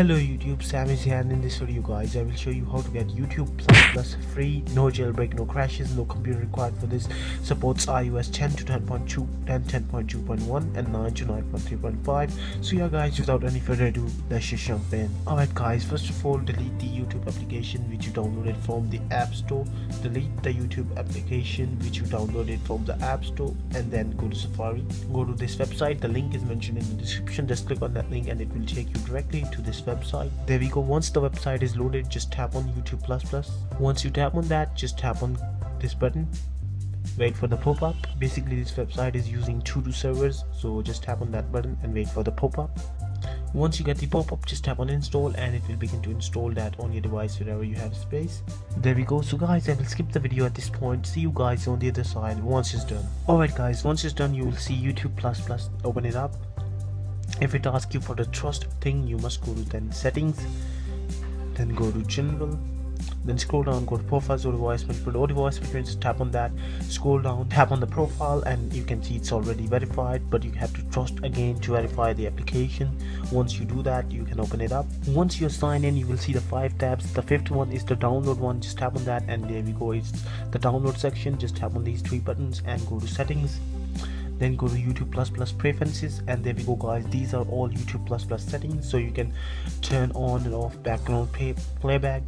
Hello YouTube, Sam is here and in this video guys I will show you how to get YouTube Plus Plus free, no jailbreak, no crashes, no computer required for this, supports iOS 10 to 10.2, 10, 10.2.1 and 9 to 9.3.5 so yeah guys without any further ado let's just jump in. Alright guys first of all delete the YouTube application which you downloaded from the App Store, delete the YouTube application which you downloaded from the App Store and then go to Safari, go to this website, the link is mentioned in the description, just click on that link and it will take you directly to this website there we go. Once the website is loaded just tap on youtube plus plus. Once you tap on that just tap on this button. Wait for the pop-up. Basically this website is using two servers so just tap on that button and wait for the pop-up. Once you get the pop-up just tap on install and it will begin to install that on your device wherever you have space. There we go. So guys i will skip the video at this point. See you guys on the other side once it's done. Alright guys once it's done you will see youtube plus plus. Open it up if it asks you for the trust thing you must go to then settings then go to general then scroll down go to profiles or device management or device management tap on that scroll down tap on the profile and you can see it's already verified but you have to trust again to verify the application. Once you do that you can open it up. Once you sign in you will see the five tabs. The fifth one is the download one. Just tap on that and there we go. It's the download section. Just tap on these three buttons and go to settings then go to youtube plus plus preferences and there we go guys. These are all youtube plus plus settings so you can turn on and off background pay playback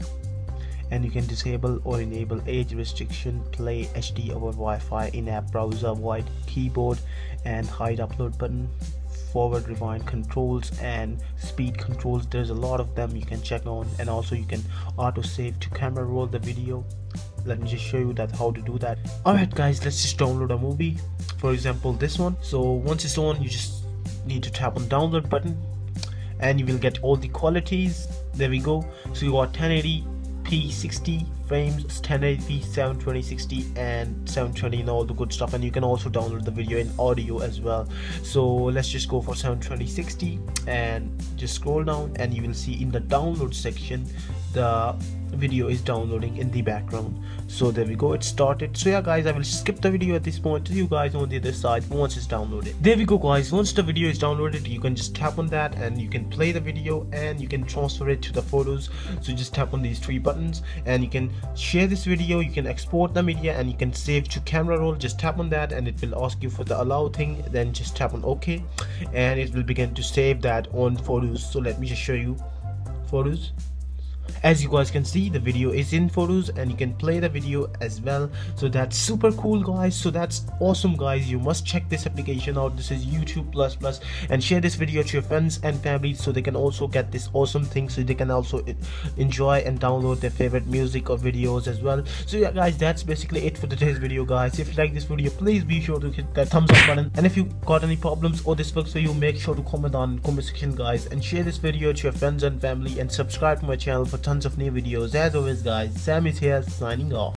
and you can disable or enable age restriction play hd over wi-fi in-app browser wide keyboard and hide upload button forward rewind controls and speed controls. There's a lot of them you can check on and also you can auto save to camera roll the video let me just show you that how to do that. Alright guys let's just download a movie. For example this one. So once it's on you just need to tap on download button. And you will get all the qualities. There we go. So you got 1080p 60 frames 1080p 720 60 and 720 and all the good stuff. And you can also download the video in audio as well. So let's just go for 720 60 and just scroll down and you will see in the download section the video is downloading in the background. So there we go it started. So yeah guys i will skip the video at this point. To you guys on the other side once it's downloaded. There we go guys. Once the video is downloaded you can just tap on that and you can play the video and you can transfer it to the photos. So just tap on these three buttons and you can share this video you can export the media and you can save to camera roll. Just tap on that and it will ask you for the allow thing. Then just tap on ok and it will begin to save that on photos. So let me just show you photos as you guys can see the video is in photos and you can play the video as well. So that's super cool guys. So that's awesome guys. You must check this application out. This is youtube plus plus. And share this video to your friends and family so they can also get this awesome thing so they can also enjoy and download their favorite music or videos as well. So yeah guys that's basically it for today's video guys. If you like this video please be sure to hit that thumbs up button. And if you got any problems or this works for you make sure to comment on comment section guys. And share this video to your friends and family and subscribe to my channel for tons of new videos. As always guys, Sam is here signing off.